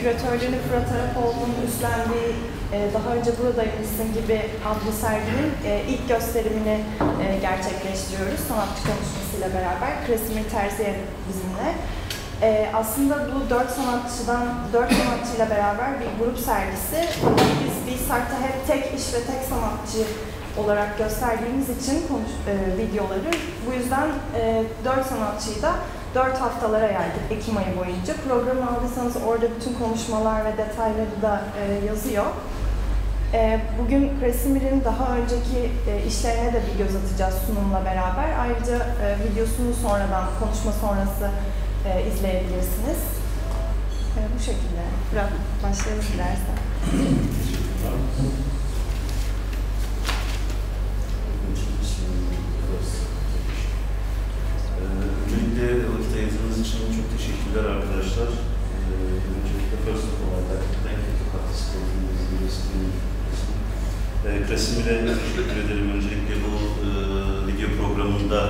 küratörlüğünü Fırat Arapoğlu'nun üstlendiği e, Daha Önce Buradaymışsın gibi adlı serginin e, ilk gösterimini e, gerçekleştiriyoruz sanatçı konuşmasıyla beraber. Krasimir Terziye bizimle. Aslında bu dört sanatçıdan, dört sanatçıyla beraber bir grup sergisi. Biz Bilsart'ta hep tek iş ve tek sanatçı olarak gösterdiğimiz için konuş, videoları. Bu yüzden 4 sanatçıyı da 4 haftalara yaydık Ekim ayı boyunca. Programı aldıysanız orada bütün konuşmalar ve detayları da e, yazıyor. E, bugün Kresimir'in daha önceki e, işlerine de bir göz atacağız sunumla beraber. Ayrıca e, videosunu sonradan, konuşma sonrası e, izleyebilirsiniz. E, bu şekilde. Biraz başlayalım dilersen. Öncelikle vakit ayırdığınız için çok teşekkürler arkadaşlar. Ee, öncelikle first of all, I'd like to thank you for participating in. Ee, teşekkür ederim. Öncelikle bu e, video programında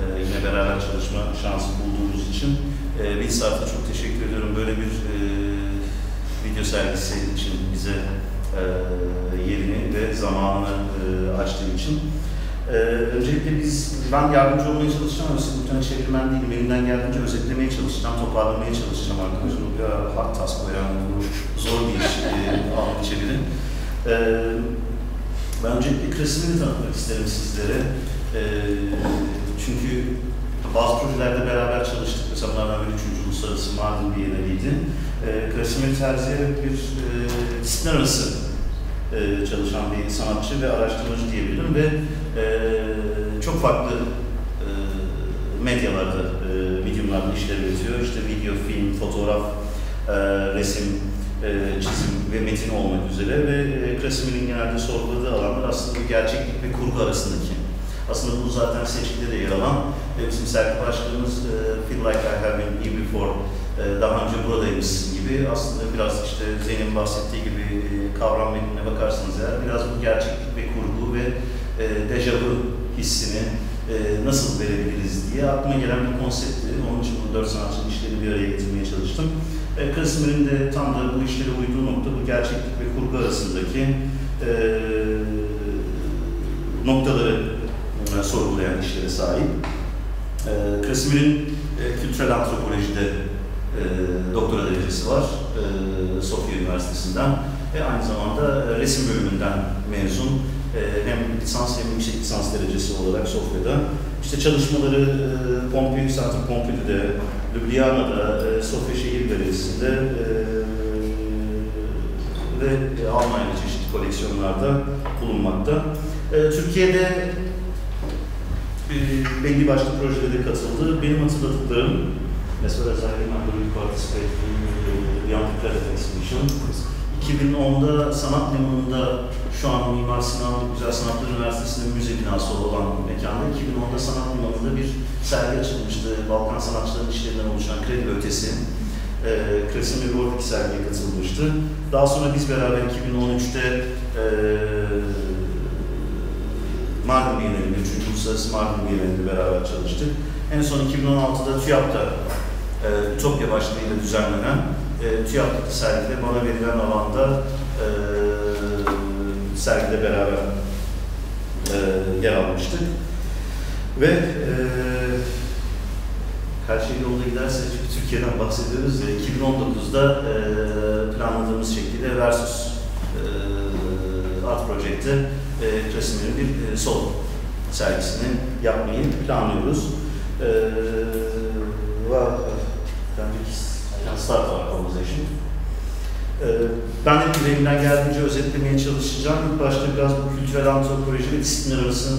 e, yine beraber çalışma şansı bulduğumuz için. E, Bilsart'a çok teşekkür ediyorum. Böyle bir e, video sergisi için bize e, yerini ve zamanını e, açtığı için. Ee, öncelikle biz, ben yardımcı olmaya çalışacağım ama muhtemelen çevirmen değilim. Elimden geldiğince özetlemeye çalışacağım, toparlamaya çalışacağım arkadaşlar. Bu bir hard task o yani, bu zor bir iş, e, almak çeviri. Ee, ben öncelikle Krasim'i tanıtmak isterim sizlere. Ee, çünkü bazı projelerde beraber çalıştık. Mesela bunlardan biri üçüncü uluslararası Mardin Bienaliydi. Ee, Krasimir Terzi'ye bir e, disiplin arası e, çalışan bir sanatçı ve araştırmacı diyebilirim ve e, çok farklı e, medyalarda, e, işler üretiyor. İşte video, film, fotoğraf, resim, çizim ve metin olmak üzere ve e, genelde sorguladığı alanlar aslında gerçeklik ve kurgu arasındaki. Aslında bu zaten seçkide de yer alan ve bizim sergi başkanımız Feel Like I Have Been Here Before daha önce buradayız gibi aslında biraz işte Zeynep'in bahsettiği gibi kavram metnine bakarsanız eğer biraz bu gerçeklik ve kurgu ve e, dejavu hissini e, nasıl verebiliriz diye aklıma gelen bir konseptti. Onun için bu dört sanatçının işlerini bir araya getirmeye çalıştım. E, Krasimir'in de tam da bu işlere uyduğu nokta bu gerçeklik ve kurgu arasındaki e, noktaları e, sorgulayan işlere sahip. E, Krasimir'in e, kültürel antropolojide e, doktora derecesi var e, Sofya Üniversitesi'nden ve aynı zamanda e, resim bölümünden mezun e, hem lisans hem yüksek lisans derecesi olarak Sofya'da. İşte çalışmaları e, Pompeu, Centre Pompidou'da, Ljubljana'da, Sofya Şehir Belediyesi'nde e, ve Almanya'da çeşitli koleksiyonlarda bulunmakta. Türkiye'de belli başlı projelere katıldı. Benim hatırladıklarım Mesela as I remember we participated in the Young Credit Exhibition. 2010'da Sanat Limanı'nda şu an Mimar Sinan Güzel Sanatlar Üniversitesi'nin müze binası olan mekanda 2010'da Sanat Limanı'nda bir sergi açılmıştı. Balkan sanatçıların işlerinden oluşan kredi ötesi. E, Krasimir Gordik sergiye katılmıştı. Daha sonra biz beraber 2013'te e, Mardin Bienali'nde, 3. Uluslararası Mardin Bienali'nde beraber çalıştık. En son 2016'da TÜYAP'ta e, Ütopya başlığıyla düzenlenen e, TÜYAP'taki sergide bana verilen alanda e, sergide beraber e, yer almıştık. Ve e, her şey yolunda giderse çünkü Türkiye'den bahsediyoruz ya 2019'da e, planladığımız şekilde Versus e, Art Project'te e, Krasimir'in bir e, solo sergisini yapmayı planlıyoruz. E, well, then we can start our conversation. E, ben de yüreğimden geldiğince özetlemeye çalışacağım. İlk başta biraz bu kültürel antropoloji ve disiplinler arası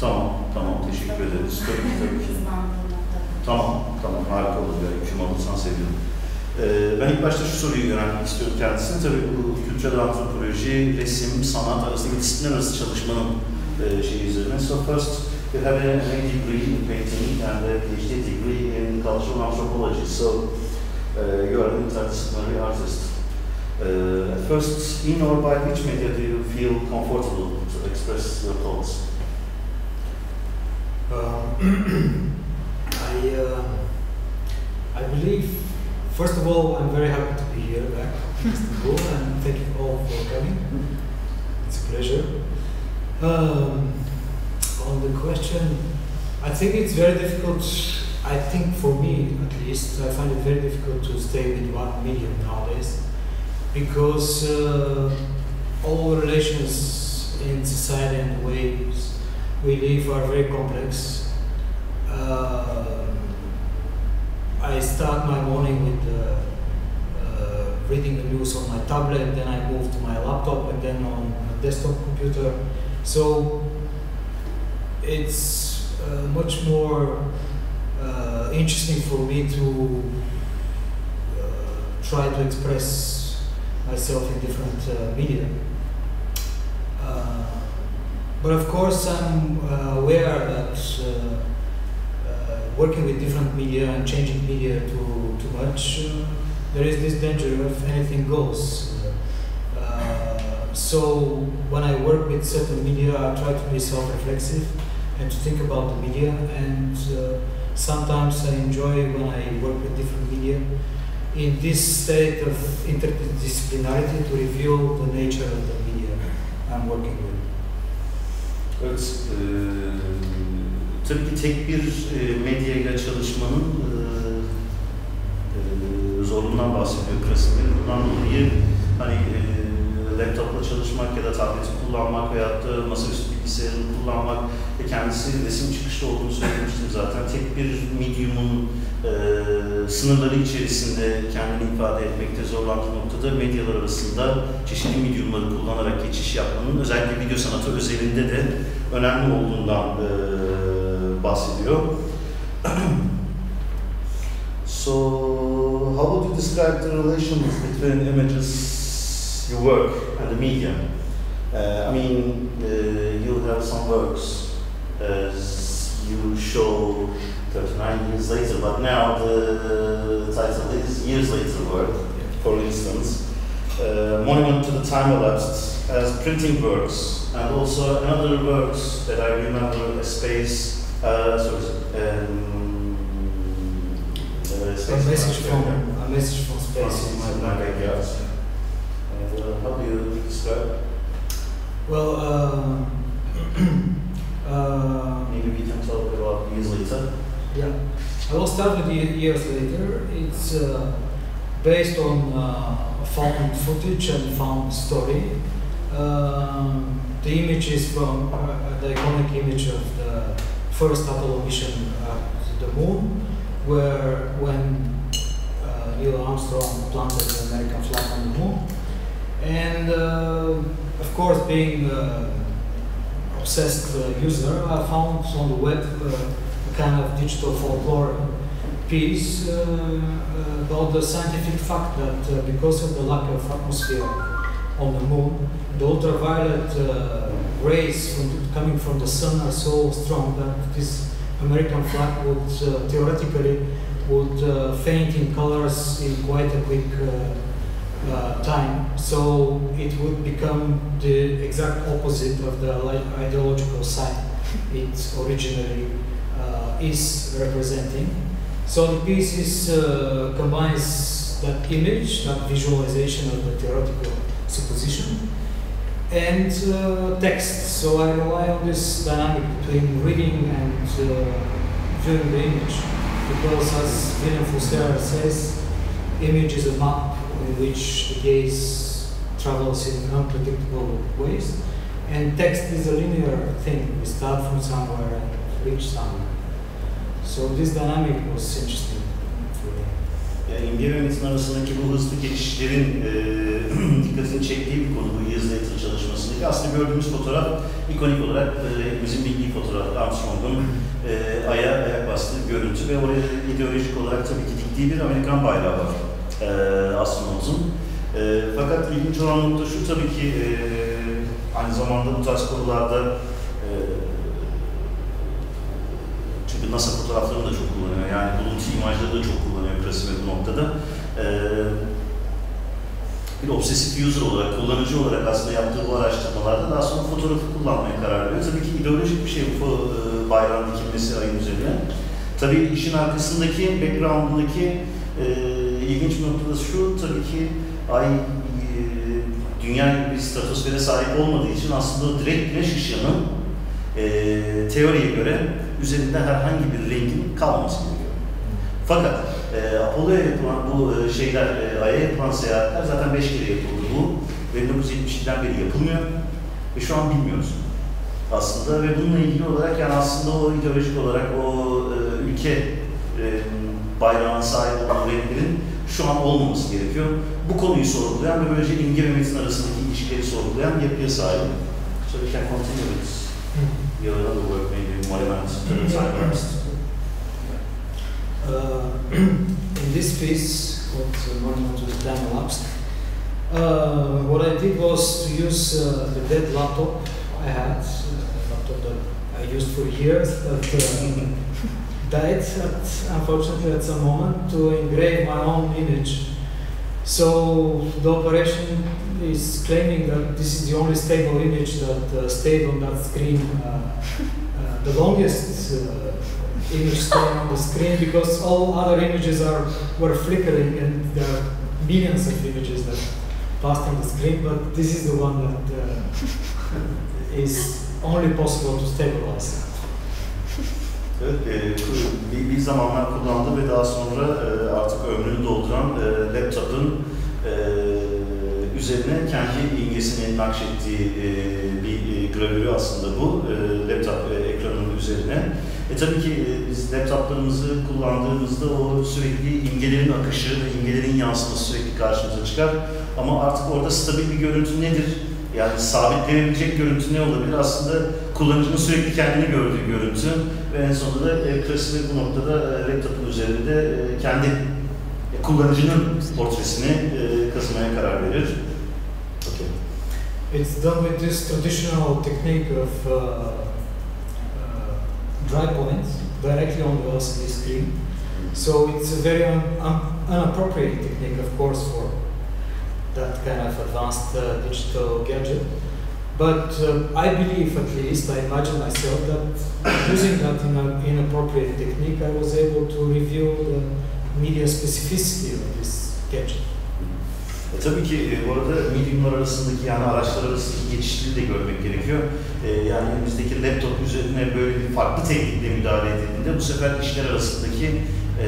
Tamam, tamam. Teşekkür ederiz. Tabii ki, tabii ki. Tamam, tamam. Harika olur. Yani hüküm alırsan sevinirim. Ee, ben ilk başta şu soruyu yöneltmek istiyorum kendisine. Tabii bu kültürel antropoloji, resim, sanat arasındaki disiplinler arası çalışmanın e, şeyi üzerine. So first, you have a MA degree in painting and a PhD degree in cultural anthropology. So uh, you are an interdisciplinary artist. Uh, at first, in or by which media do you feel comfortable to express your thoughts? Um, I I, uh, I believe, first of all, I'm very happy to be here back in Istanbul and thank you all for coming. It's a pleasure. Um, on the question, I think it's very difficult. I think for me, at least, I find it very difficult to stay with one medium nowadays because uh, all relations in society and the ways we live are very complex. Uh, I start my morning with uh, reading the news on my tablet, then I move to my laptop, and then on a desktop computer. So it's much more uh, interesting for me to uh, try to express myself in different uh, media. Uh, but of course, I'm uh, aware that uh, uh, working with different media and changing media too, too much, uh, there is this danger of anything goes. Uh, so when I work with certain media, I try to be self-reflexive and to think about the media. And uh, sometimes I enjoy when I work with different media in this state of interdisciplinarity to reveal the nature of the media I'm working with. Evet, e, tabii ki tek bir e, medya ile çalışmanın e, e, zorluğundan bahsediyor Krasimir. Bundan dolayı hani e, laptopla çalışmak ya da tableti kullanmak veyahut da masaüstü bilgisayarını kullanmak ve kendisi resim çıkışlı olduğunu söylemiştim zaten. Tek bir medium'un e, sınırları içerisinde kendini ifade etmekte zorlandığı noktada medyalar arasında çeşitli medium'ları kullanarak geçiş yapmanın özellikle video sanatı özelinde de önemli olduğundan e, bahsediyor. so, how would you describe the relations between images you work and the media? Uh, I mean, uh, you have some works as you show 39 years later, but now the title is Years Later Work, for instance. Uh, Monument to the Time Elapsed as printing works, and also another works that I remember, A Space, uh, sorry, um, A Space message from a message from space in my my backyard. Uh, how do you describe? Well, uh, uh, Maybe we can talk about years later. yeah, I will start with years later. It's uh, based on uh, found footage and found story. Um, the image is from uh, the iconic image of the first Apollo mission uh, to the moon, where when uh, Neil Armstrong planted the American flag on the moon. And uh, of course, being uh, obsessed uh, user, I found on the web a kind of digital folklore piece about the scientific fact that because of the lack of atmosphere on the moon, the ultraviolet rays from coming from the sun are so strong that this American flag would uh, theoretically would uh, faint in colors in quite a quick uh, uh, time. So it would become the exact opposite of the ideological sign it originally uh, is representing. So the piece is, uh, combines that image, that visualization of the theoretical supposition, and uh, text. So I rely on this dynamic between reading and uh, viewing the image, because as William Fusser says, image is a map in which the gaze travels in unpredictable ways, and text is a linear thing. We start from somewhere and reach somewhere. So this dynamic was interesting for me. Yani imge ve arasındaki bu hızlı geçişlerin e, dikkatini çektiği bir konu bu Years Later çalışmasındaki. Aslında gördüğümüz fotoğraf ikonik olarak e, hepimizin bildiği fotoğraf. Armstrong'un e, aya ayak bastığı görüntü ve oraya ideolojik olarak tabii ki diktiği bir Amerikan bayrağı var e, astronotun. E, fakat ilginç olan nokta şu tabii ki e, aynı zamanda bu tarz konularda e, çünkü NASA fotoğraflarını da çok kullanıyor. Yani buluntu imajları da çok kullanıyor Krasimir bu noktada. Ee, bir obsesif user olarak, kullanıcı olarak aslında yaptığı bu araştırmalarda daha sonra fotoğrafı kullanmaya karar veriyor. Tabii ki ideolojik bir şey bu e, bayrağın dikilmesi ayın üzerine. Tabii işin arkasındaki, background'ındaki e, ilginç nokta da şu, tabii ki ay e, dünya gibi bir stratosfere sahip olmadığı için aslında direkt güneş ışığının e, teoriye göre üzerinde herhangi bir rengin kalmaması gerekiyor. Fakat e, Apollo'ya yapılan bu e, şeyler, e, Ay'a yapılan seyahatler zaten 5 kere yapıldı bu. Ve 1970'den beri yapılmıyor. Ve şu an bilmiyoruz aslında ve bununla ilgili olarak yani aslında o ideolojik olarak o e, ülke e, bayrağına sahip olan renklerin şu an olmaması gerekiyor. Bu konuyu sorgulayan ve böylece imge ve metin arasındaki ilişkileri sorgulayan yapıya sahip. So we can continue with your other work, maybe to the Time Artist. Uh, in this piece, called uh, to the Time Elapsed, uh, what I did was to use uh, the dead laptop I had, uh, laptop that I used for years, that uh, died at, unfortunately at some moment, to engrave my own image. So the operation is claiming that this is the only stable image that uh, stayed on that screen. Uh, uh, the longest uh, image staying on the screen because all other images are were flickering and there are millions of images that passed on the screen, but this is the one that uh, is only possible to stabilize. E, bir, bir zamanlar kullandı ve daha sonra e, artık ömrünü dolduran e, laptopun e, üzerine kendi imgesini nakşettiği e, bir gravürü aslında bu. Laptop ekranının üzerine. E tabii ki biz laptoplarımızı kullandığımızda o sürekli imgelerin akışı ve imgelerin yansıması sürekli karşımıza çıkar. Ama artık orada stabil bir görüntü nedir? Yani sabitlenebilecek görüntü ne olabilir? Aslında kullanıcının sürekli kendini gördüğü görüntü ve en sonunda da e, Krasner bu noktada e, laptopun üzerinde e, kendi kullanıcının portresini kazımaya karar verir. Okay. It's done with this traditional technique of uh, uh, dry point directly on the LCD screen. So it's a very un- un- unappropriate technique, of course, for that kind of advanced uh, digital gadget. But uh, I believe, at least, I imagine myself that using that in an inappropriate technique, I was able to reveal the media specificity of this gadget. E, tabii ki e, bu arada mediumlar arasındaki yani araçlar arasındaki geçişleri de görmek gerekiyor. E, yani elimizdeki laptop üzerine böyle bir farklı teknikle müdahale edildiğinde bu sefer işler arasındaki e,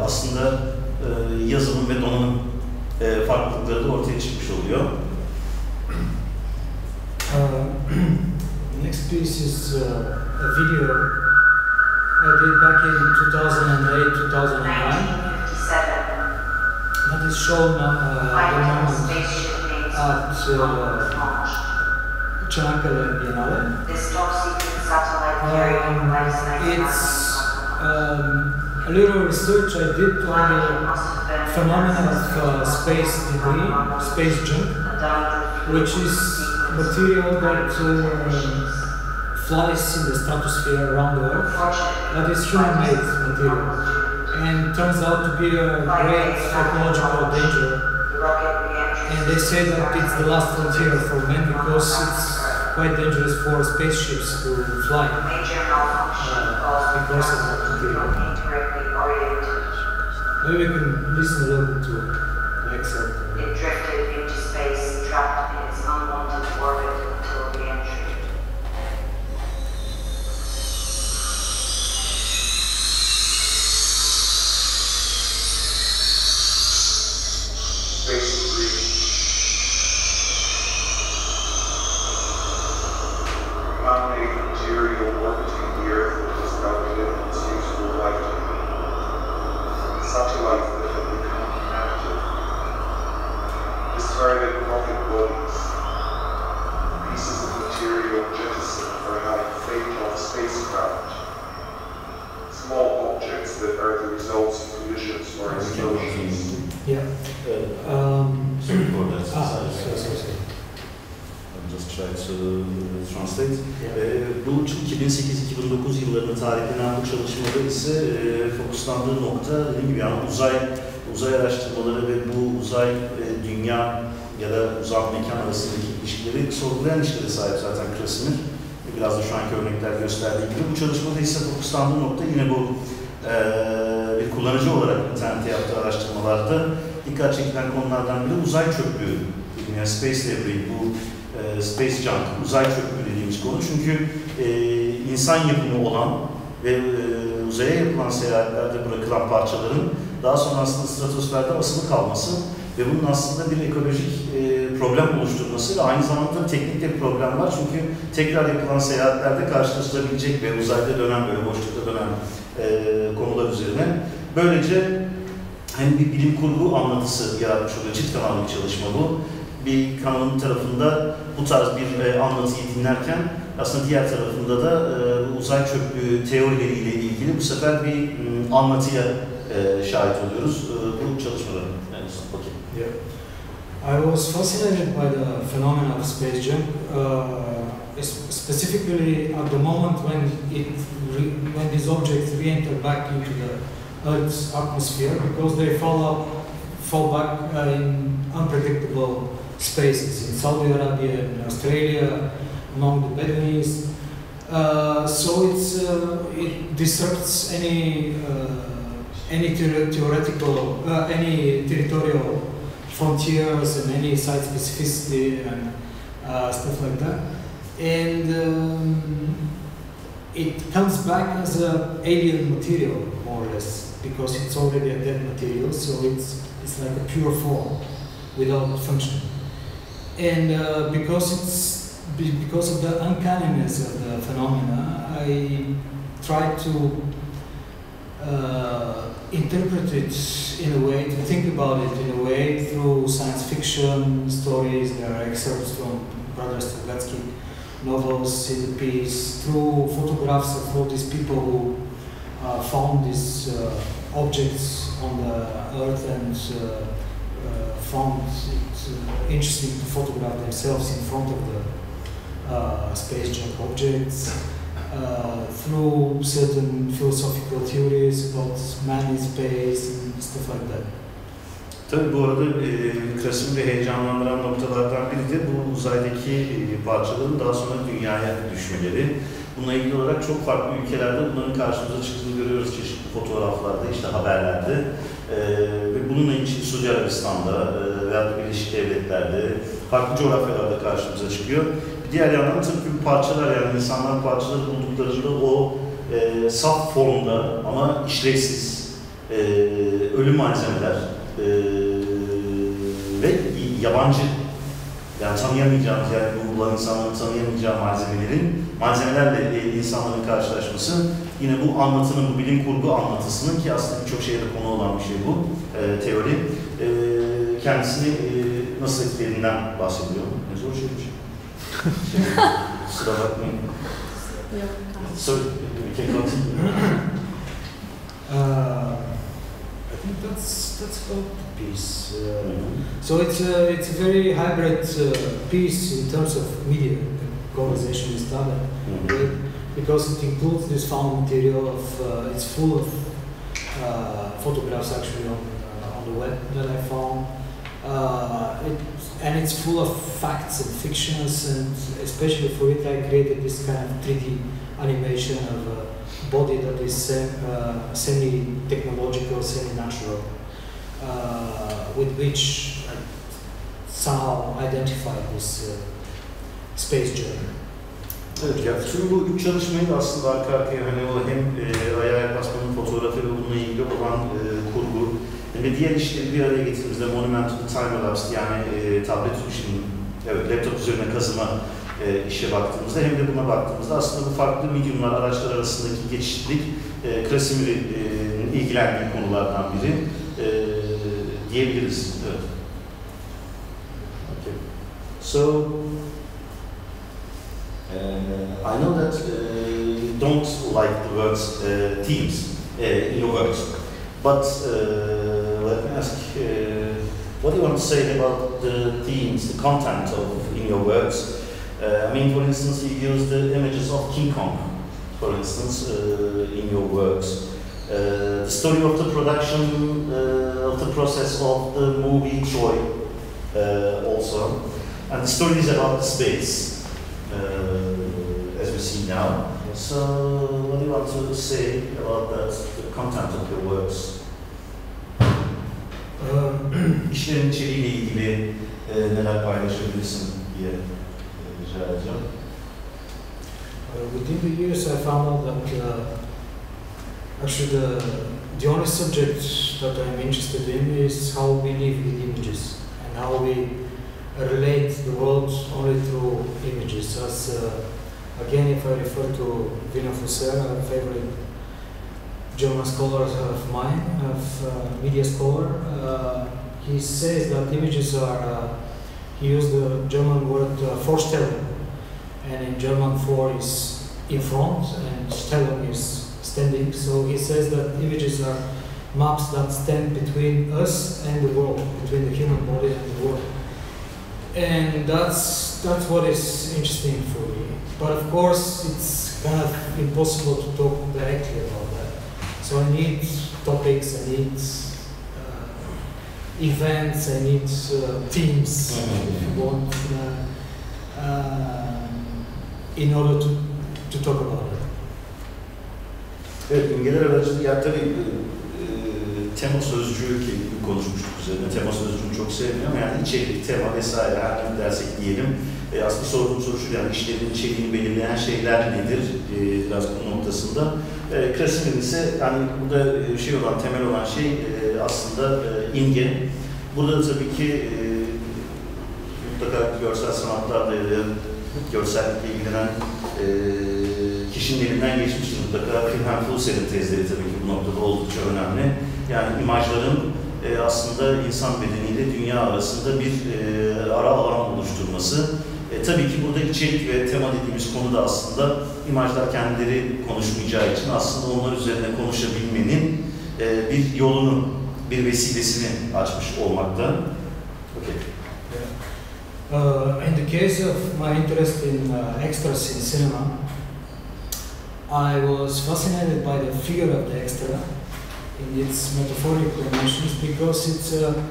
aslında e, yazılım ve donanım e, farklılıkları da ortaya çıkmış oluyor. Uh, next piece is uh, a video I did back in 2008 2009 that is shown uh, at the moment at Çanakkale Biennale. This top secret satellite Um, it's um, a little research I did on the phenomenon of uh, space debris, space junk, which is material that uh, flies in the stratosphere around the Earth. That is human-made material, and turns out to be a great ecological danger. And they say that it's the last frontier for man because it's quite dangerous for spaceships to fly. because of that material. Maybe we can listen a little bit to the uzay çöplüğü dediğimiz konu. Çünkü e, insan yapımı olan ve e, uzaya yapılan seyahatlerde bırakılan parçaların daha sonra aslında stratosferde asılı kalması ve bunun aslında bir ekolojik e, problem oluşturması ve aynı zamanda teknik de bir problem var. Çünkü tekrar yapılan seyahatlerde karşılaşılabilecek ve uzayda dönen böyle boşlukta dönen e, konular üzerine. Böylece hem bir bilim kurgu anlatısı yaratmış oluyor. Çift kanallı bir çalışma bu. Bir kanalın tarafında bu tarz bir e, anlatıyı dinlerken aslında diğer tarafında da e, uzay çöplüğü teorileriyle ilgili bu sefer bir m, anlatıya e, şahit oluyoruz bu çalışmaların. Yani, okay. Yeah. I was fascinated by the phenomena of space junk, uh, specifically at the moment when it re- when these objects re-enter back into the Earth's atmosphere because they fall up, fall back uh, in unpredictable spaces in Saudi Arabia and Australia, among the Bedouins. Uh, so it's uh, it disrupts any uh, any theore- theoretical uh, any territorial frontiers and any site specificity and uh, stuff like that. And um, it comes back as a alien material, more or less, because it's already a dead material, so it's, it's like a pure form without function. And uh, because it's because of the uncanniness of the phenomena, I try to uh, interpret it in a way, to think about it in a way through science fiction stories. There are excerpts from Brother Stragatsky novels piece, through photographs of all these people who uh, found these uh, objects on the earth and uh, it uh, interesting to photograph themselves in front of the uh, space junk objects uh, through certain philosophical theories about man in space and stuff like that. Tabii bu arada e, Krasim'i heyecanlandıran noktalardan biri de bu uzaydaki e, parçaların daha sonra dünyaya düşmeleri. Bununla ilgili olarak çok farklı ülkelerde bunların karşımıza çıktığını görüyoruz çeşitli fotoğraflarda, işte haberlerde. E, ve bununla ilgili Suudi Arabistan'da e, veya Birleşik Devletler'de, farklı coğrafyalarda karşımıza çıkıyor. Bir diğer yandan bu parçalar yani insanlar parçaları bulduklarında o e, saf formda ama işlevsiz e, ölü malzemeler e, ve yabancı yani tanıyamayacağımız yani bu bulan insanların tanıyamayacağı malzemelerin malzemelerle e, insanların karşılaşması yine bu anlatının, bu bilim kurgu anlatısının ki aslında birçok şeye de konu olan bir şey bu e, teori e, kendisini e, nasıl etkilediğinden bahsediyor. Ne zor şeymiş. Kusura bakmayın. Yok. So, we can continue. Uh, I think that's that's about piece. Uh, Mhm. So it's a, it's a very hybrid uh, piece in terms of media. Conversation we started Mhm. with because it includes this found material of uh, it's full of uh, photographs actually on uh, on the web that I found. Uh, it, and it's full of facts and fictions, and especially for it, I created this kind of 3D animation of a body that is se- uh, semi-technological, semi-natural, uh, with which I somehow identify this uh, space journey. Evet, ya tüm bu üç çalışmayı da aslında arka arkaya hani o hem e, ayağa basmanın fotoğrafı ve bununla ilgili olan e, kurgu hem diğer işleri bir araya getirdiğimizde Monument to the Time Lapse yani e, tablet işinin, evet laptop üzerine kazıma e, işe baktığımızda hem de buna baktığımızda aslında bu farklı mediumlar, araçlar arasındaki geçişlik e, Krasimir'in ilgilendiği konulardan biri e, diyebiliriz. Evet. Okay. So, Uh, I know that uh, you don't like the words uh, teams uh, in your works, but uh, let me ask, uh, what do you want to say about the themes, the content of in your works? Uh, I mean, for instance, you use the images of King Kong, for instance, uh, in your works. Uh, the story of the production uh, of the process of the movie Troy, uh, also, and the stories about the space uh, as we see now. So, what do you want to say about that, the content of your works? Um, İşlerin içeriğiyle ilgili e, neler paylaşabilirsin diye e, rica edeceğim. Uh, within the years, I found out that uh, actually the, the only subject that I'm interested in is how we live with images and how we relate the world only through images. As uh, again, if I refer to Wiener Fusser, a favorite German scholar of mine, of uh, media scholar, uh, he says that images are. Uh, he used the German word uh, and in German for is in front and Stellung is standing. So he says that images are maps that stand between us and the world, between the human body and the world. And that's that's what is interesting for me. But of course it's kind of impossible to talk directly about that. So I need topics, I need uh, events, I need uh, themes, if you want. Uh, uh, in order to, to talk about it. Evet, imgeler aracılığı, yani tabii e, tema sözcüğü ki konuşmuştuk üzerine, tema sözcüğünü çok sevmiyorum ama yani içerik, tema vesaire her ne dersek diyelim. E, aslında sorduğum soru şu, yani işlerin içeriğini belirleyen şeyler nedir e, biraz bu noktasında. E, Krasim'in ise yani burada e, şey olan, temel olan şey e, aslında e, imge. Burada da tabii ki e, mutlaka görsel sanatlarla ya da görsellikle ilgilenen e, kişinin elinden geçmiştir mutlaka. Wilhelm Flusser'in tezleri tabii ki bu noktada oldukça önemli. Yani imajların e, aslında insan bedeniyle dünya arasında bir e, ara alan oluşturması. E, tabii ki burada içerik ve tema dediğimiz konu da aslında imajlar kendileri konuşmayacağı için aslında onlar üzerine konuşabilmenin e, bir yolunu, bir vesilesini açmış olmakta. Okay. Uh, in the case of my interest in uh, extras in cinema, I was fascinated by the figure of the extra in its metaphorical dimensions because it's a,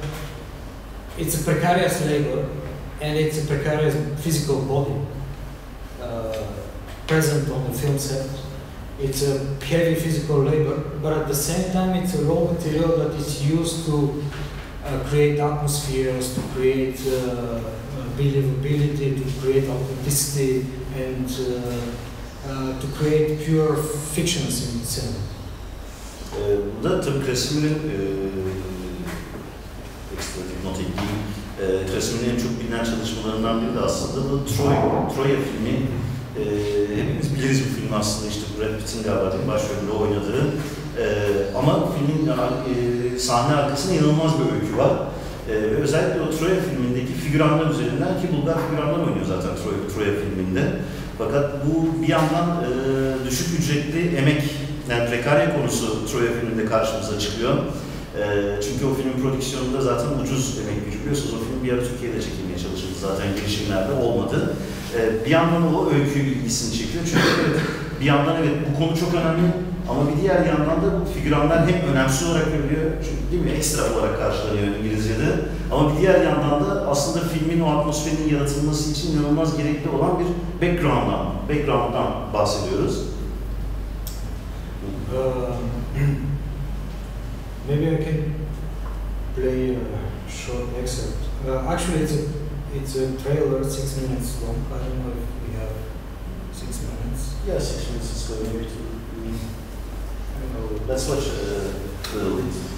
it's a precarious labor and it's a precarious physical body uh, present on the film set. It's a heavy physical labor, but at the same time, it's a raw material that is used to uh, create atmospheres, to create uh, believability, to create authenticity, and uh, to create pure fictions in cinema. Ee, burada tabii Krasimir'in e, not ekleyeyim. E, en çok bilinen çalışmalarından biri de aslında bu Troy, Troya filmi. E, hepimiz biliriz bu filmi aslında işte Brad Pitt'in galiba değil başrolünde oynadığı. E, ama filmin e, sahne arkasında inanılmaz bir öykü var. E, ve özellikle o Troya filmindeki figüranlar üzerinden ki Bulgar figüranlar oynuyor zaten Troya, Troya filminde. Fakat bu bir yandan e, düşük ücretli emek, yani prekarya konusu Troya filminde karşımıza çıkıyor. E, çünkü o filmin prodüksiyonunda zaten ucuz emek gücü biliyorsunuz. O film bir ara Türkiye'de çekilmeye çalışıldı zaten girişimlerde olmadı. E, bir yandan o öykü ilgisini çekiyor. Çünkü evet, bir yandan evet bu konu çok önemli ama bir diğer yandan da bu figüranlar hem önemsiz olarak görülüyor, çünkü değil mi ekstra olarak karşılanıyor İngilizce'de. Ama bir diğer yandan da aslında filmin o atmosferinin yaratılması için inanılmaz gerekli olan bir background'dan, background'dan bahsediyoruz. Uh, maybe I can play a short excerpt. Uh, actually, it's a it's a trailer, six minutes long. I don't know if we have six minutes. Yeah, six minutes is going to I let's watch to the leads.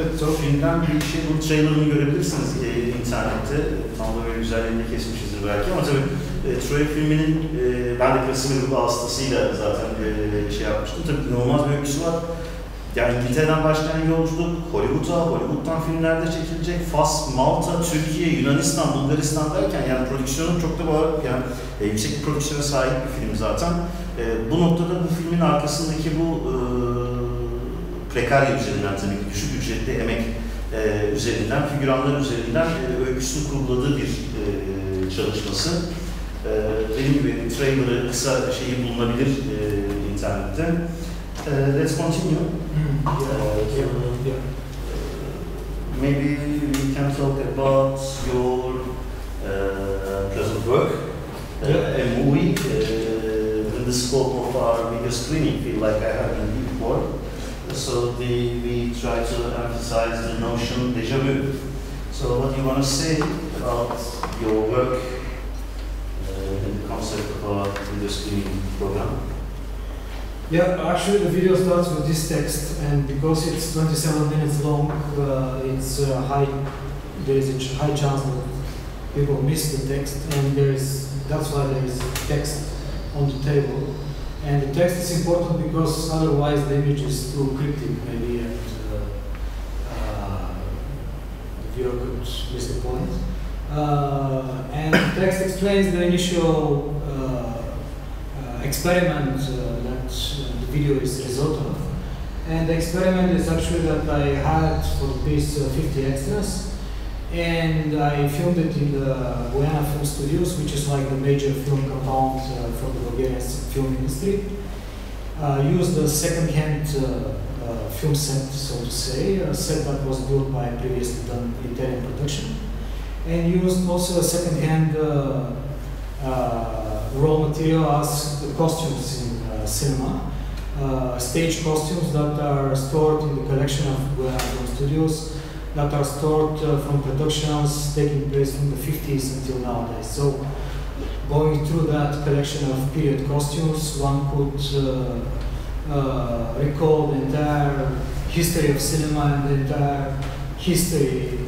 A little bit. bir şey. Bunun trailerını görebilirsiniz e, internette. Tam da böyle güzelliğini kesmişizdir belki ama tabii e, Troy filminin e, ben de Krasimir vasıtasıyla zaten e, şey yapmıştım. Tabii inanılmaz bir öyküsü var. Yani İngiltere'den başlayan yolculuk, Hollywood'a, Hollywood'dan filmlerde çekilecek, Fas, Malta, Türkiye, Yunanistan, Bulgaristan derken yani prodüksiyonun çok da var, yani e, yüksek bir prodüksiyona sahip bir film zaten. E, bu noktada bu filmin arkasındaki bu e, prekarya üzerinden tabii ki düşük ücretli emek e, üzerinden, figüranlar üzerinden e, öyküsünü kurguladığı bir e, çalışması. E, dediğim gibi trailer'ı, kısa şeyi bulunabilir e, internette. E, let's continue. Mm, yeah, yeah, yeah. Maybe we can talk about your uh, present work, uh, Yeah. a movie uh, in the scope of our video screening field, like I have been before. So the, we try to emphasize the notion déjà vu. So what do you want to say about your work uh, in the concept of our screening program? Yeah, actually the video starts with this text, and because it's 27 minutes long, uh, it's uh, high. There is a high chance that people miss the text, and there is that's why there is text on the table. And the text is important because otherwise the image is too cryptic, maybe, and uh, uh, the viewer could miss the point. Uh, and the text explains the initial uh, uh, experiment uh, that the video is a result of. And the experiment is actually that I had for the piece uh, 50 extras, and I filmed it in the Buena Film Studios, which is like the major film compound uh, for the Bulgarian film industry. Uh, used a second-hand uh, uh, film set, so to say, a set that was built by previously done Italian production, and used also a second-hand uh, uh, raw material as the costumes in cinema, stage costumes that are stored in the collection of Buena Film Studios, that are stored uh, from productions taking place from the 50s until nowadays. So, going through that collection of period costumes, one could uh, uh, recall the entire history of cinema and the entire history.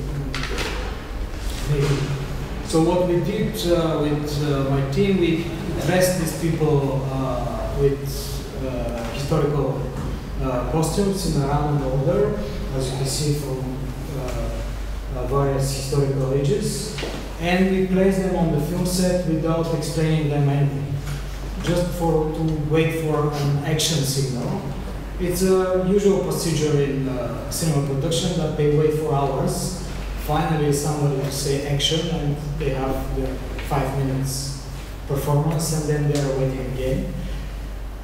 So what we did uh, with uh, my team, we dressed these people uh, with historical costumes in a random order, as you can see from various historical ages, and we place them on the film set without explaining them anything, just for to wait for an action signal. It's a usual procedure in uh, cinema production that they wait for hours. Finally, somebody will say action, and they have their five minutes performance, and then they are waiting again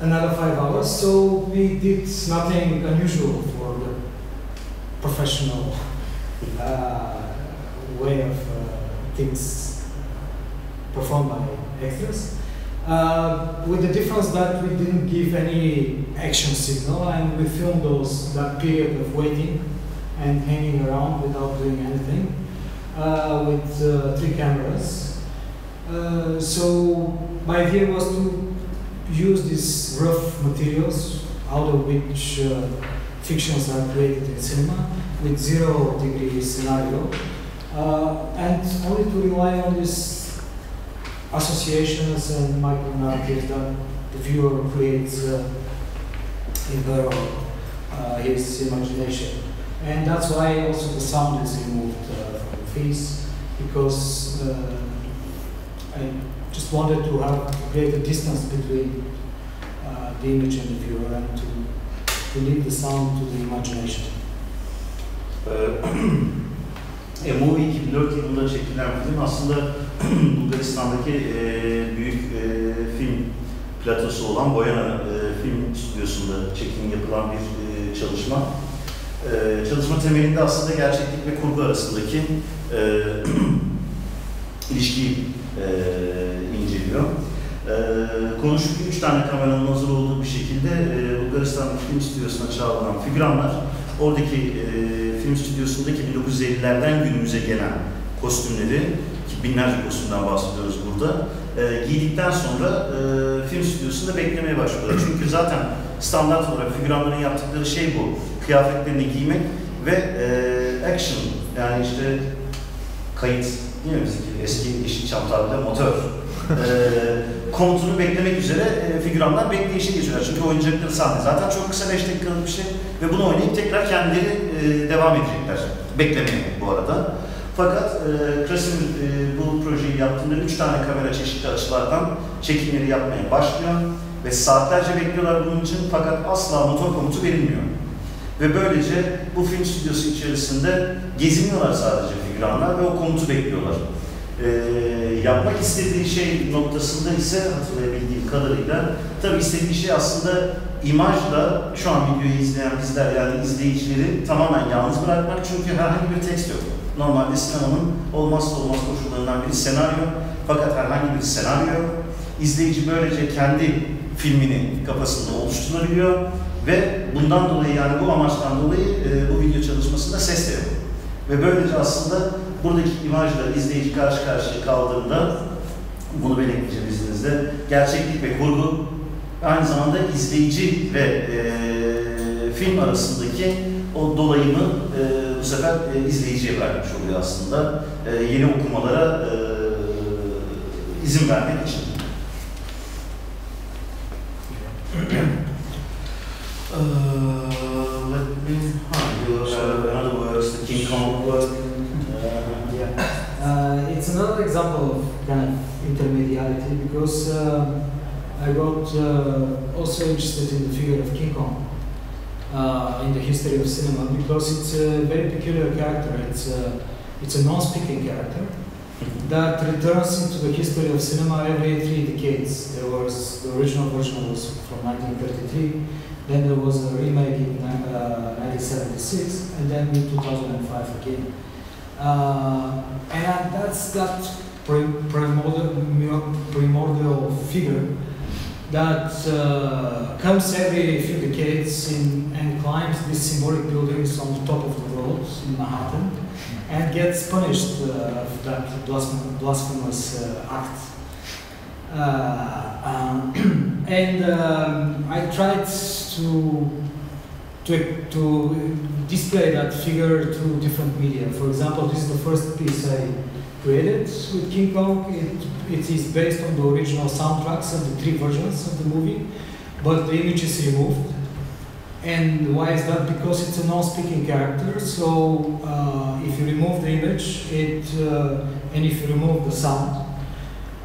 another five hours. So we did nothing unusual for the professional uh, way of uh, things performed by extras. Uh, with the difference that we didn't give any action signal and we filmed those that period of waiting and hanging around without doing anything uh, with three cameras. So my idea was to use these rough materials out of which uh, fictions are created in cinema with zero degree scenario uh, and only to rely on these associations and micro narratives that the viewer creates uh, in or uh, his imagination. And that's why also the sound is removed uh, from the face because uh, I just wanted to have create a distance between uh, the image and the viewer and to, to leave the sound to the imagination. Ee, A Movie 2004 yılında çekilen film aslında Bulgaristan'daki e, büyük e, film platosu olan Boyana e, Film Stüdyosu'nda çekim yapılan bir e, çalışma. E, çalışma temelinde aslında gerçeklik ve kurgu arasındaki e, ilişkiyi e, inceliyor. E, konu şu ki üç tane kameranın hazır olduğu bir şekilde e, Bulgaristan Film Stüdyosu'na çağrılan figüranlar oradaki e, film stüdyosundaki 1950'lerden günümüze gelen kostümleri ki binlerce kostümden bahsediyoruz burada e, giydikten sonra e, film stüdyosunda beklemeye başlıyorlar. Çünkü zaten standart olarak figüranların yaptıkları şey bu. Kıyafetlerini giymek ve e, action yani işte kayıt değil mi eski Yeşilçam tabirle motor komutunu beklemek üzere e, figüranlar bekleyişe geçiyorlar. Çünkü oyuncakları sahne zaten çok kısa 5 dakikalık bir şey ve bunu oynayıp tekrar kendileri e, devam edecekler. Beklemeye bu arada. Fakat e, Krasimir e, bu projeyi yaptığında 3 tane kamera çeşitli açılardan çekimleri yapmaya başlıyor ve saatlerce bekliyorlar bunun için fakat asla motor komutu verilmiyor. Ve böylece bu film stüdyosu içerisinde geziniyorlar sadece figüranlar ve o komutu bekliyorlar. Ee, yapmak istediği şey noktasında ise hatırlayabildiğim kadarıyla tabii istediği şey aslında imajla şu an videoyu izleyen bizler yani izleyicileri tamamen yalnız bırakmak çünkü herhangi bir tekst yok. Normalde sinemanın olmazsa olmaz koşullarından biri senaryo fakat herhangi bir senaryo yok. İzleyici böylece kendi filmini kafasında oluşturabiliyor ve bundan dolayı yani bu amaçtan dolayı e, bu video çalışmasında ses de yok. Ve böylece aslında buradaki imajla izleyici karşı karşıya kaldığında bunu belirteceğim izninizle gerçeklik ve kurgu aynı zamanda izleyici ve e, film arasındaki o dolayımı e, bu sefer e, izleyiciye bırakmış oluyor aslında e, yeni okumalara e, izin vermek için. Uh, let me, huh, you, uh, in other words, the King Kong work. Uh, Uh, it's another example of kind of intermediality because uh, I got uh, also interested in the figure of King Kong uh, in the history of cinema because it's a very peculiar character. It's a, it's a non-speaking character that returns into the history of cinema every three decades. There was the original version was from 1933, then there was a remake in uh, 1976, and then in 2005 again. Uh, and that's that primordial, primordial figure that uh, comes every few decades in, and climbs these symbolic buildings on the top of the world in Manhattan and gets punished uh, for that blasphem- blasphemous uh, act. Um, and um, I tried to, to, to display that figure through different media. For example, this is the first piece I created with King Kong. It, it is based on the original soundtracks of the three versions of the movie, but the image is removed. And why is that? Because it's a non-speaking character. So uh, if you remove the image, it uh, and if you remove the sound,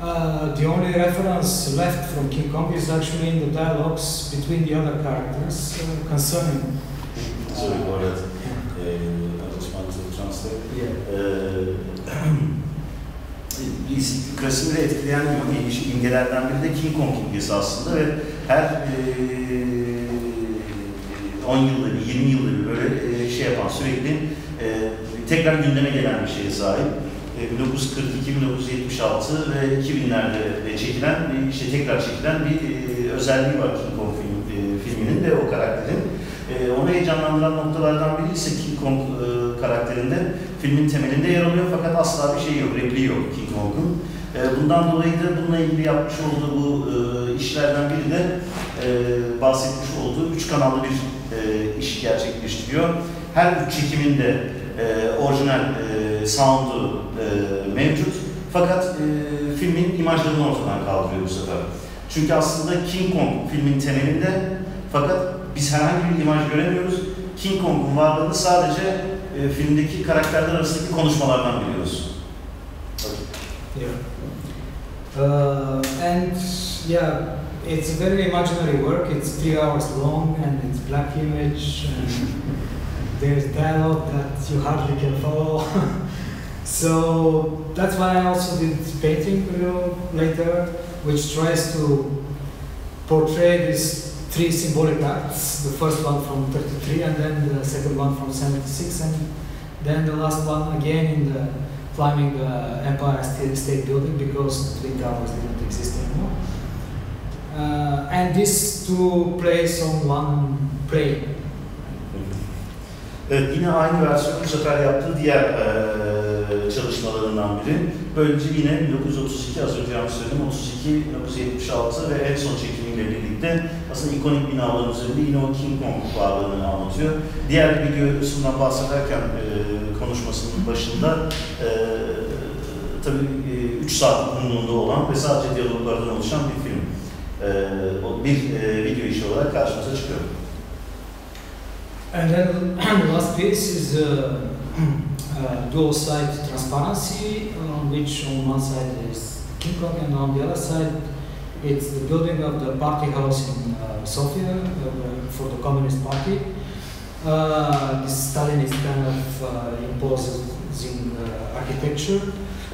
uh, the only reference left from King Kong is actually in the dialogues between the other characters uh, concerning. Sorry about that. Uh, I just wanted to translate. Yeah. Ee, biz Krasimir'i etkileyen bir imgelerden biri de King Kong imgesi aslında ve her ee, 10 yılda bir, 20 yılda bir böyle ee, şey yapan sürekli ee, tekrar gündeme gelen bir şeye sahip. Ee, 1942, 1976 ve 2000'lerde çekilen, işte tekrar çekilen bir ee, özelliği var King Kong film, ee, filminin ve o karakterin. Onu heyecanlandıran noktalardan biri ise King Kong karakterinde filmin temelinde yer alıyor fakat asla bir şey yok, repliği yok King Kong'un. Bundan dolayı da bununla ilgili yapmış olduğu bu işlerden biri de bahsetmiş olduğu üç kanallı bir iş gerçekleştiriyor. Her çekiminde orijinal ee, sound'u ee, mevcut fakat ee, filmin imajlarını ortadan kaldırıyor bu sefer. Çünkü aslında King Kong filmin temelinde fakat biz herhangi bir imaj göremiyoruz. King Kong'un varlığını sadece e, filmdeki karakterler arasındaki konuşmalardan biliyoruz. Yeah. Uh, and yeah, it's a very imaginary work. It's three hours long and it's black image and there's dialogue that you hardly can follow. so that's why I also did painting you know, later, which tries to portray these three symbolic acts. The first one from 33 and then the second one from 76 and then the last one again in the climbing the Empire State Building because Twin Towers didn't exist anymore. Uh, and these two plays on one plane. Evet, yine aynı versiyonu bu sefer yaptığı diğer eee, çalışmalarından biri. Böylece yine 1932, az önce yanlış söyledim, 32, 1976 ve en son çekimiyle birlikte aslında ikonik binaların üzerinde yine o King Kong varlığını anlatıyor. Diğer videosundan bahsederken e, konuşmasının başında e, tabii 3 saat uzunluğunda olan ve sadece diyaloglardan oluşan bir film. E, bir e, video işi olarak karşımıza çıkıyor. And then the last piece is uh, uh, dual side transparency, on which on one side is King Kong and on the other side it's the building of the party house in uh, Sofia uh, for the Communist Party. Uh, this Stalinist kind of uh, imposing uh, architecture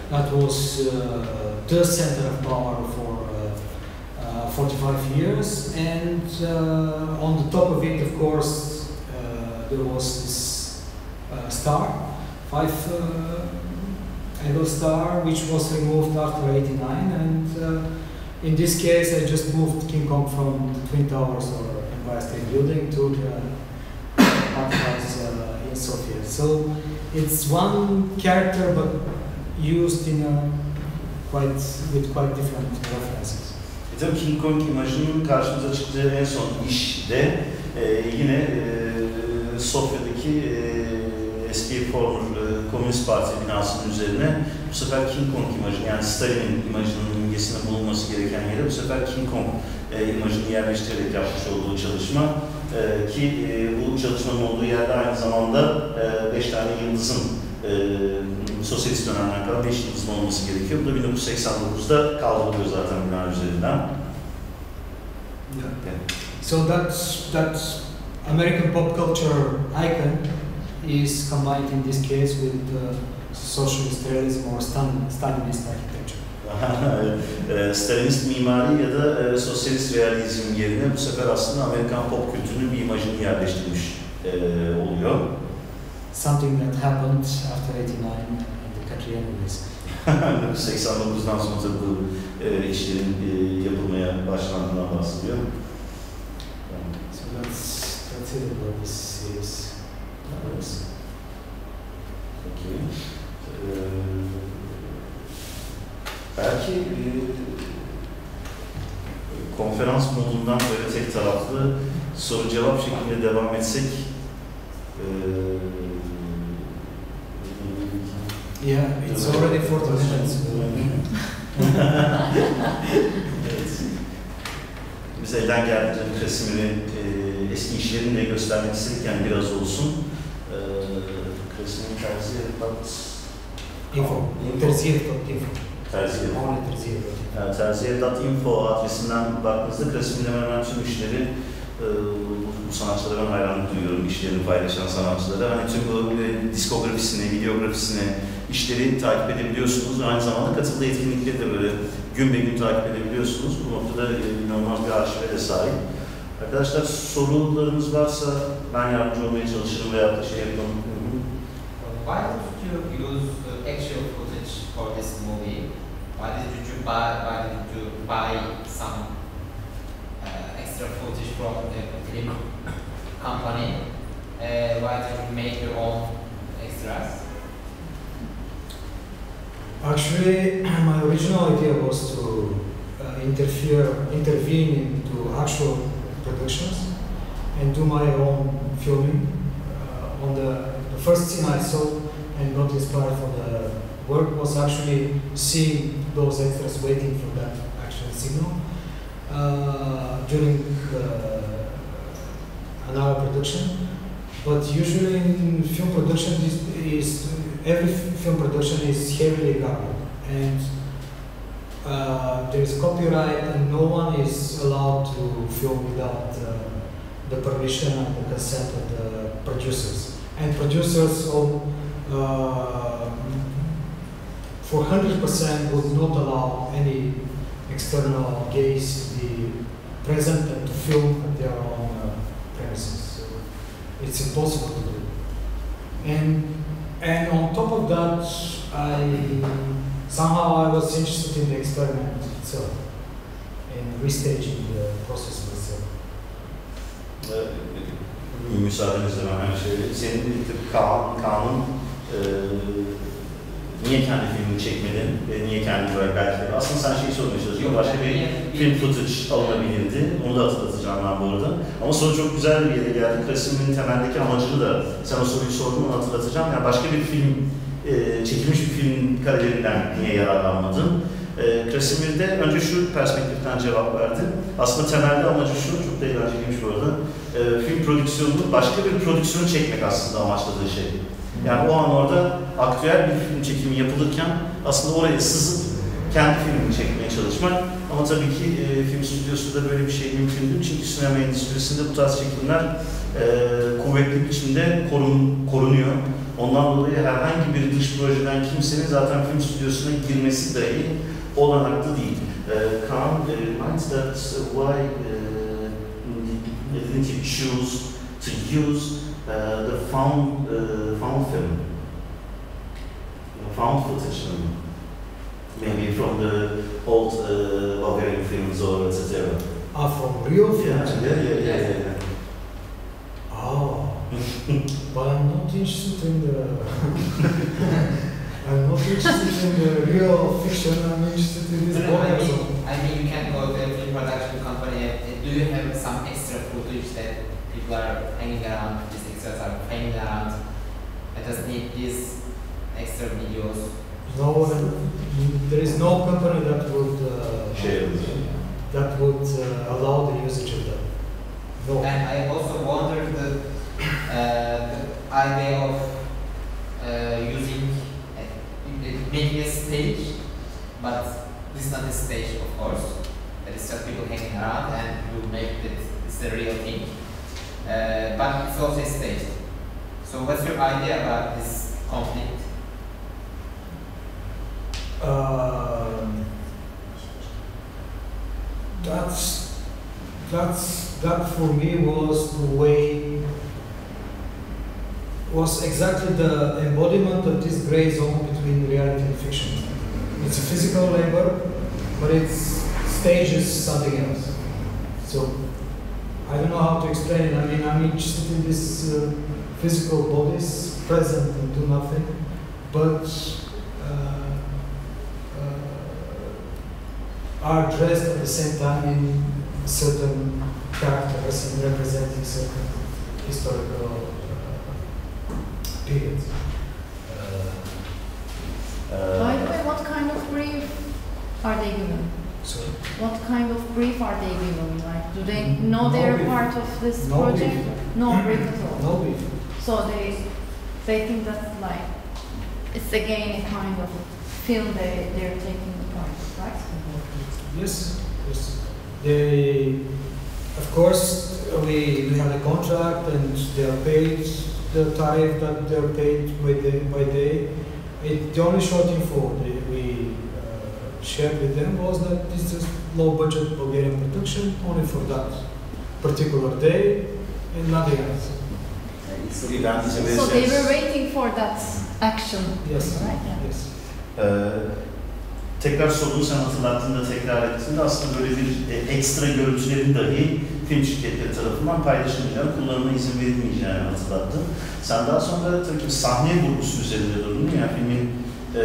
that was uh, the center of power for uh, uh, 45 years and uh, on the top of it of course uh, there was this uh, star, five uh, angle star, which was removed after 89. And uh, in this case, I just moved King Kong from the Twin Towers or Empire State Building to the House uh, in Sofia. So it's one character, but used in a quite with quite different references. Tabii King Kong imajının karşımıza çıktığı en son işde e, yine e, Sofya'daki e, eski former e, Komünist Parti binasının üzerine bu sefer King Kong imajı yani Stalin'in imajının imgesinde bulunması gereken yere bu sefer King Kong e, imajını yerleştirerek yapmış olduğu çalışma e, ki e, bu çalışmanın olduğu yerde aynı zamanda 5 e, tane yıldızın e, sosyalist dönemden kalan 5 yıldızın olması gerekiyor. Bu da 1989'da kaldırılıyor zaten bina üzerinden. Yeah. So that's that American pop culture icon is combined in this case with uh, socialist realism or Stalin, Stalinist architecture. E, Stalinist mimari ya da e, sosyalist realizm yerine bu sefer aslında Amerikan pop kültürünün bir imajını yerleştirmiş e, oluyor. Something that happened after 89 in the country anyways. 89'dan sonra tabii bu e, işlerin e, yapılmaya başlandığından bahsediyor. So that's about this series. Ee, belki e, konferans modundan böyle tek taraflı soru cevap şeklinde devam etsek e, Yeah, it's already 40 minutes. evet. Biz elden geldiğince resimini e, eski işlerini de göstermek istedik yani biraz olsun. E, resmin terzi Ebat Info. Terzier.info. terzi Only terzier.info. yani terziye.info adresinden baktığınızda Kresim'in hemen hemen tüm işleri e, bu sanatçılara ben hayranlık duyuyorum, işlerini paylaşan sanatçılara. Hani tüm bu e, diskografisini, videografisini, işleri takip edebiliyorsunuz. Aynı zamanda katıldığı etkinlikleri de böyle gün be gün takip edebiliyorsunuz. Bu noktada e, inanılmaz bir arşive de sahip. Arkadaşlar sorularınız varsa ben yardımcı olmaya çalışırım veya da şey yapalım. Hı hı. Why did you use the actual footage for this movie? Why did you buy? Why did you buy some uh, extra footage from the film company? Uh, why did you make your own extras? Actually, my original idea was to uh, interfere, intervene into actual productions and do my own filming. Uh, on the, the first scene I saw and got inspired for the work was actually seeing those extras waiting for that action signal. Uh, during uh, another production, but usually in film production is, is every film production is heavily guarded and uh, there is copyright and no one is allowed to film without uh, the permission and the consent of the producers. And producers all, uh, for 100% would not allow any external gaze to be present and to film at their own uh, premises. So it's impossible to do. And and on top of that, I somehow I was interested in the experiment itself, in restaging the process itself. Müsaadenizle ben her şeyi. Senin birlikte Kaan, Kaan'ın e, Niye kendi filmini çekmedin ve niye kendi belki de aslında sen şeyi sormaya çalışıyorsun. Başka bir film footage alınabilirdi. Onu da hatırlatacağım ben bu arada. Ama soru çok güzel bir yere geldi. Krasim'in temeldeki amacını da sen o soruyu sordun onu hatırlatacağım. Yani başka bir film, e, çekilmiş bir filmin karelerinden niye yararlanmadın? E, Krasimir de önce şu perspektiften cevap verdi. Aslında temelde amacı şu, çok da eğlenceliymiş bu arada. E, film prodüksiyonunu başka bir prodüksiyonu çekmek aslında amaçladığı şey. Yani o an orada aktüel bir film çekimi yapılırken aslında oraya sızıp kendi filmini çekmeye çalışmak. Ama tabii ki e, film stüdyosunda böyle bir şey mümkün değil. Çünkü sinema endüstrisinde bu tarz çekimler e, kuvvetli biçimde korun, korunuyor. Ondan dolayı herhangi bir dış projeden kimsenin zaten film stüdyosuna girmesi dahi olanaklı değil. E, Kaan e, reminds that why uh, didn't choose to use uh, the found, uh, found film, found footage, maybe from the old uh, Bulgarian films or etc. Ah, from real Yeah, films? yeah, yeah, yeah, yeah. Oh, but I'm not interested in the. I'm not interested in the real fiction. I'm interested in this No, no, I mean, I mean, you can go to a film production company. Do you have some extra footage that people are hanging around? These extras are hanging around. I just need these extra videos. No one, there is no company that would uh, Share with you. that would uh, allow the usage of that. No. And I also wonder the, uh, the idea of uh, using, uh, making a stage, but this is not a stage, of course. It is just people hanging around and you make it, it's a real thing. Uh, but it's also a stage. So what's your idea about this conflict? Um, that's that's that for me was the way was exactly the embodiment of this gray zone between reality and fiction. It's a physical labor, but it stages something else. So I don't know how to explain it. I mean, I'm interested in this uh, physical bodies present and do nothing, but uh, uh, are dressed at the same time in certain characters and representing certain historical uh, periods. Uh, By the way, what kind of brief are they given? so What kind of brief are they given? Like, do they know no they're brief. part of this no project? beef. No brief at all. No beef. So they they think that's like it's again a kind of film they they're taking part, right? Yes, yes. They, of course, we, we have a contract and they are paid the tariff that they're paid by day. By day. It, the only short info that we uh, shared with them was that this is low budget Bulgarian production only for that particular day and nothing else. So they were waiting for that action. Yes, Right, yeah. yes. e, tekrar sorduğunu sen hatırlattığında tekrar ettiğinde aslında böyle bir e, ekstra görüntülerin dahi film şirketleri tarafından paylaşılmayacağını, kullanıma izin verilmeyeceğini hatırlattın. Sen daha sonra tabii ki sahne vurgusu üzerinde durdun. Yani filmin e,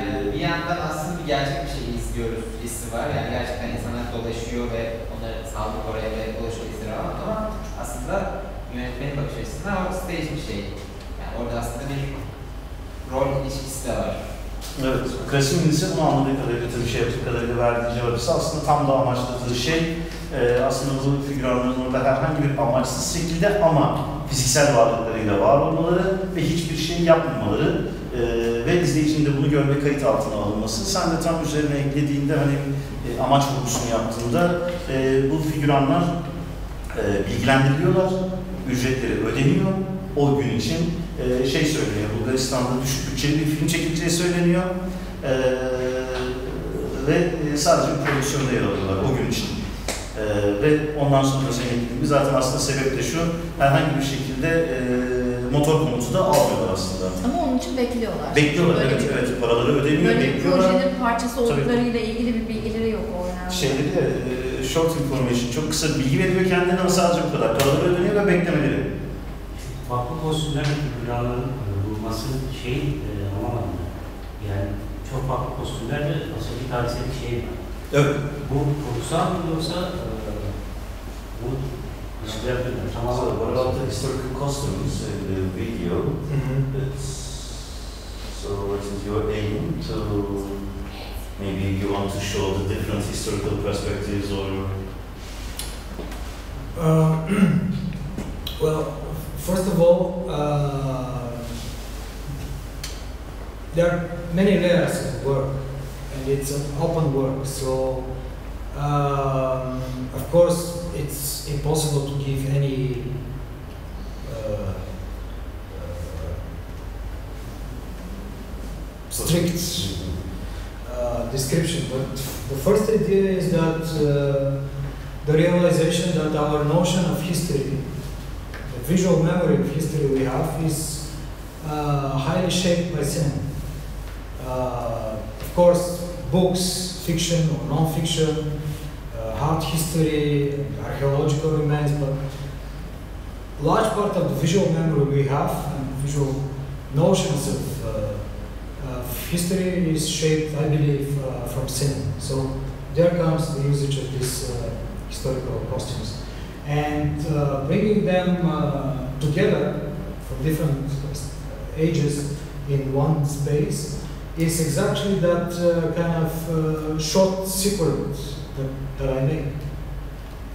Yani bir yandan aslında bir gerçek bir şey izliyoruz hissi var. Yani gerçekten insanlar dolaşıyor ve onları sağlık oraya ve dolaşıyor hissi var ama aslında yönetmenin bakış açısından o stage bir şey. Yani orada aslında bir rol ilişkisi de var. Evet, Krasim'in ise bunu anladığı kadarıyla, tabii şey yaptığı kadarıyla verdiği cevap ise aslında tam da amaçladığı şey e, aslında bu figüranların orada herhangi bir amaçsız şekilde ama fiziksel varlıklarıyla var olmaları ve hiçbir şey yapmamaları e, ve izleyicinin de bunu görme kayıt altına alınması. Sen de tam üzerine eklediğinde hani e, amaç vurgusunu yaptığında e, bu figüranlar e, bilgilendiriliyorlar, ücretleri ödeniyor o gün için e, şey söyleniyor, Bulgaristan'da düşük bütçeli bir film çekileceği söyleniyor E, ve sadece bir prodüksiyonda yer alıyorlar o gün için. E, ve ondan sonra senin gibi zaten aslında sebep de şu, herhangi bir şekilde e, motor komutu da almıyorlar aslında. Ama onun için bekliyorlar. Bekliyorlar, Böyle evet, bir- evet, paraları ödeniyor, Böyle bekliyorlar. projenin parçası olduklarıyla ilgili bir bilgileri yok o önemli. Şeyleri de, e, short information, çok kısa bilgi veriyor kendine ama sadece bu kadar. Paraları ödeniyor ve beklemeleri. Şey e, anlamadım. çok farklı kostümlerle aslında bir tarihsel bir şey var. Evet. Bu mı yoksa e, bu. So what about the historical costumes in the video? It's, so what is your aim to maybe you want to show the different historical perspectives or Uh, well, first of all, uh, there are many layers of work, and it's an open work. So, um, of course, it's impossible to give any uh, uh, strict uh, description. But the first idea is that uh, the realization that our notion of history, visual memory of history we have, is uh, highly shaped by cinema. Uh, of course, books, fiction or non-fiction, uh, art history, archaeological remains, but large part of the visual memory we have and visual notions of, uh, of history is shaped, I believe, uh, from cinema. So there comes the usage of these uh, historical costumes. And uh, bringing them uh, together from different uh, ages in one space is exactly that uh, kind of uh, short sequence that, that I made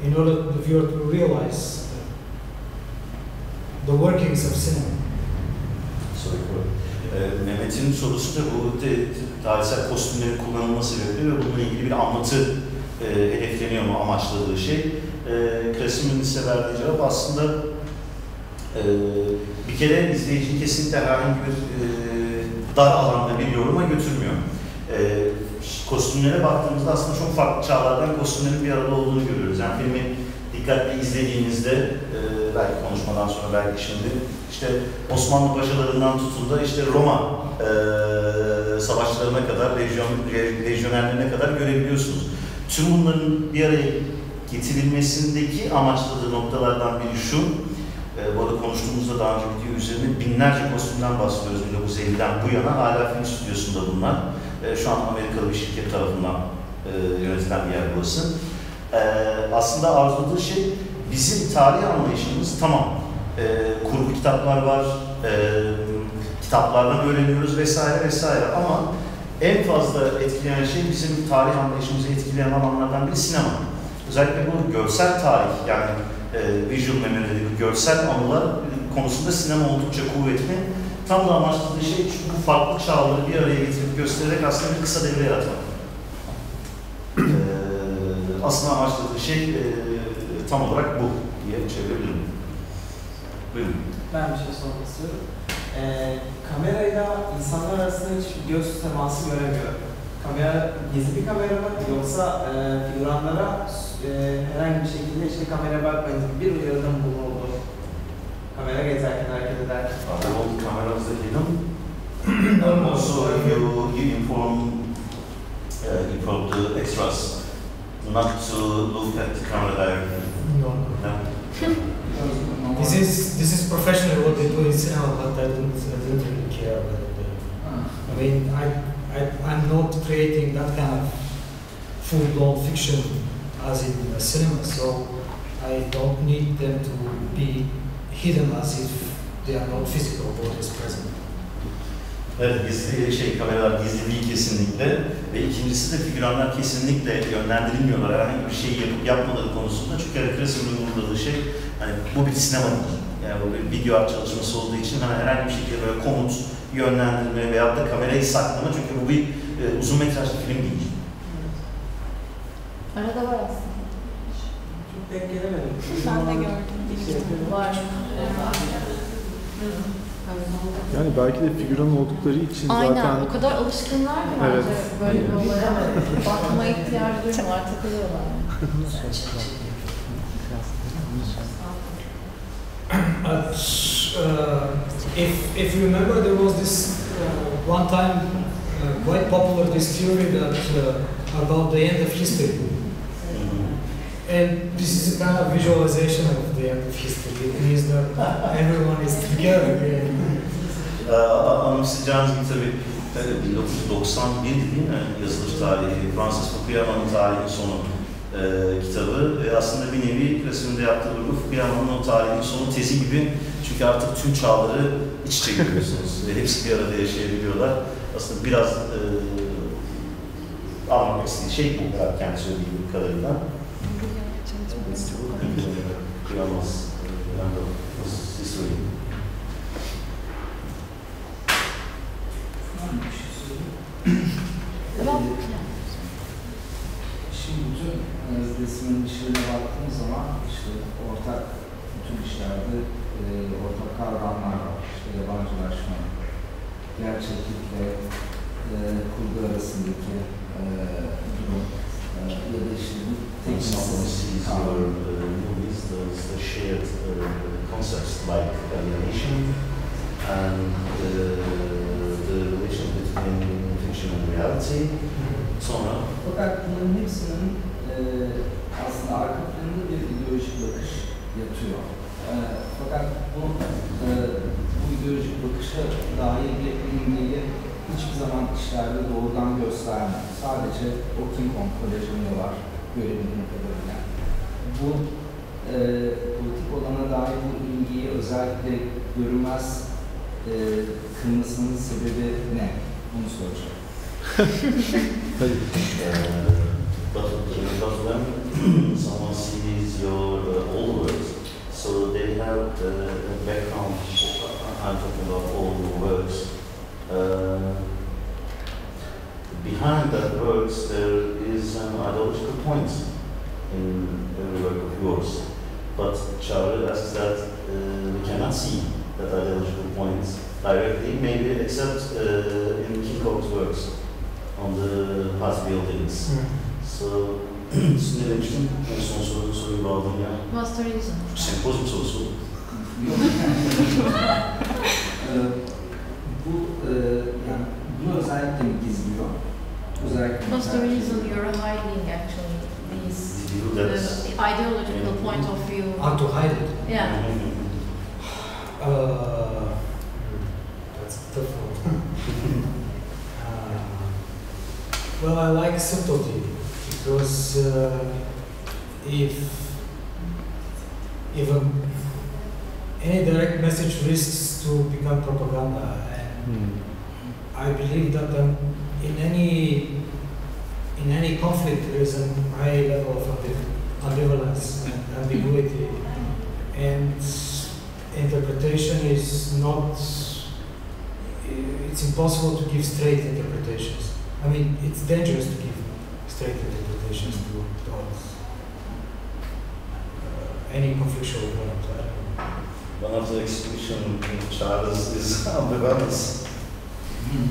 in order the viewer to realize the, workings of cinema. Soru Ee, Mehmet'in sorusu da bu de, tarihsel kostümlerin kullanılma sebebi ve bununla ilgili bir anlatı e, hedefleniyor mu amaçladığı şey. E, Krasim'in ise verdiği cevap aslında e, bir kere izleyiciyi kesinlikle herhangi bir e, dar alanda bir yoruma götürmüyor. E, kostümlere baktığımızda aslında çok farklı çağlardan kostümlerin bir arada olduğunu görüyoruz. Yani filmi dikkatli izlediğinizde e, belki konuşmadan sonra belki şimdi işte Osmanlı paşalarından tutun da işte Roma e, savaşlarına kadar, lejyon, le- lejyonerlerine kadar görebiliyorsunuz. Tüm bunların bir araya getirilmesindeki amaçladığı noktalardan biri şu, e, bu arada konuştuğumuzda daha önce video üzerinde binlerce kostümden bahsediyoruz 1950'den bu yana. Hala film stüdyosunda bunlar. E, şu an Amerikalı bir şirket tarafından e, yönetilen bir yer burası. E, aslında arzuladığı şey bizim tarih anlayışımız tamam. E, kurgu kitaplar var, e, kitaplardan öğreniyoruz vesaire vesaire ama en fazla etkileyen şey bizim tarih anlayışımızı etkileyen alanlardan biri sinema. Özellikle bu görsel tarih yani e, visual memory dediği bu görsel anılar konusunda sinema oldukça kuvvetli. Tam da amaçladığı şey bu farklı çağları bir araya getirip göstererek aslında bir kısa devre yaratmak. E, aslında amaçladığı şey e, tam olarak bu diye çevirebilirim. Buyurun. Ben bir şey sormak istiyorum. Ee, kamerayla insanlar arasında hiç göz teması göremiyorum. Kamera gizli bir kamera mı yoksa e, figüranlara e, herhangi bir şekilde işte kamera bakmayın gibi bir uyarıda mı bulunuldu? Kamera gezerken hareket ederken Are all cameras hidden? And also you, you inform, uh, inform the extras not to look at the camera directly. No. No? This is this is professionally what they do in cinema, but I don't, I don't really care about it. I mean, I, I I'm not creating that kind of full-blown fiction as in uh, cinema, so I don't need them to be hidden as if they are not physical bodies present. Evet, gizli şey kameralar gizliliği kesinlikle ve ikincisi de figüranlar kesinlikle yönlendirilmiyorlar herhangi bir şey yapıp yapmaları konusunda çünkü hani Kresim'in vurguladığı şey hani bu bir sinema değil. Yani bu bir video art çalışması olduğu için hani herhangi bir şekilde böyle komut, yönlendirme veyahut da kamerayı saklama çünkü bu bir e, uzun metrajlı film değil. Arada var aslında. Çok denk gelemedim. Ben de gördüm. Şey. Var. Yani belki de figüran oldukları için Aynen. zaten O kadar alışkınlar ki Evet. bence böyle bir olaya. Bakma ihtiyacı duymuyorlar, takılıyorlar. But uh, if, if you remember, there was this uh, one time uh, quite popular this theory that uh, about the end of history, and this is a kind of visualization of the end of history. It means that everyone is together again. Ee, a- anımsayacağınız gibi tabii Evet, 1991 değil mi yazılış tarihi, Fransız Fukuyama'nın tarihin sonu e, kitabı. E, aslında bir nevi resimde yaptığı vurgu Fukuyama'nın o tarihin sonu tezi gibi. Çünkü artık tüm çağları iç içe görüyorsunuz. ve hepsi bir arada yaşayabiliyorlar. Aslında biraz e, anlamak istediği şey bu kadar kendi söylediği kadarıyla. Kıyamaz. Yani siz söyleyin. Tamam. Resmin işlerine baktığımız zaman işte ortak bütün işlerde e, ortak kavramlar var. İşte yabancılaşma, gerçeklikle e, kurgu arasındaki e, durum e, ya da işte bu uh, movies, there's the shared uh, concepts like alienation and uh, the relation between fiction and reality. Sonra Fakat bunların hepsinin e, aslında arka planında bir ideolojik bakış yatıyor. E, fakat bu, e, bu ideolojik bakışa dair bir imgeyi hiçbir zaman işlerde doğrudan göstermiyor. Sadece o King Kong kolejinde var görebildiğim kadarıyla. Bu e, politik olana dair bu ilgiyi özellikle görünmez e, kılmasının sebebi ne? Bunu soracağım. uh, but, but when someone sees your uh, old works, so they have a background, I'm talking about old works, uh, behind that works there is an ideological point in every work of yours. But Charlie asks that uh, we cannot see that ideological point directly, maybe except uh, in King Kong's works on the past buildings. So, siz ne demiştin? En son soru, soruyu bağladım ya. What's the reason? Sempozyum sorusu. Yok. Bu e, yani bunu özellikle mi gizliyor? Özellikle What's the tercih reason ediyor? you're hiding actually these the, the ideological point of view? How to hide it? Yeah. Uh, that's a tough one. uh, well, I like subtlety because uh, if even any direct message risks to become propaganda, and I believe that um, in any in any conflict there is a high level of ambiv- ambivalence and ambiguity, and interpretation is not. It's impossible to give straight interpretations. I mean, it's dangerous to give straight interpretations to thoughts. Uh, any conflictual. I don't know. One of the exhibition in Charles is ambivalence.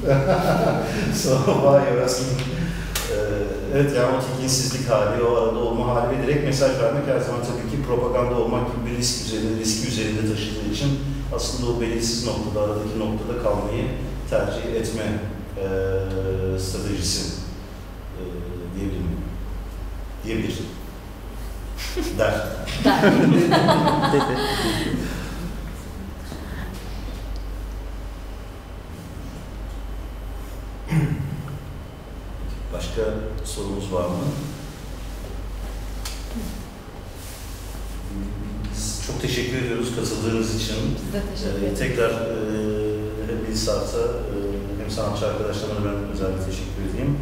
so why you're asking? Ee, evet yani o tekinsizlik hali, o arada olma hali ve direkt mesaj vermek her zaman tabii ki propaganda olmak gibi bir risk üzerinde, riski üzerinde taşıdığı için aslında o belirsiz noktada, aradaki noktada kalmayı tercih etme eee stratejisi diyebilirim. Diyebilir. Der. Başka sorumuz var mı? Biz çok teşekkür ediyoruz katıldığınız için. Biz de teşekkür Ee, ederiz. tekrar e, hem Bilisat'a e, hem sanatçı arkadaşlarıma da ben özellikle teşekkür edeyim.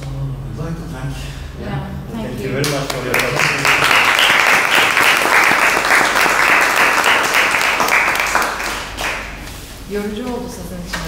So, I'd like to thank, Yeah, thank thank you. you very much for your participation. Yorucu oldu sizin için.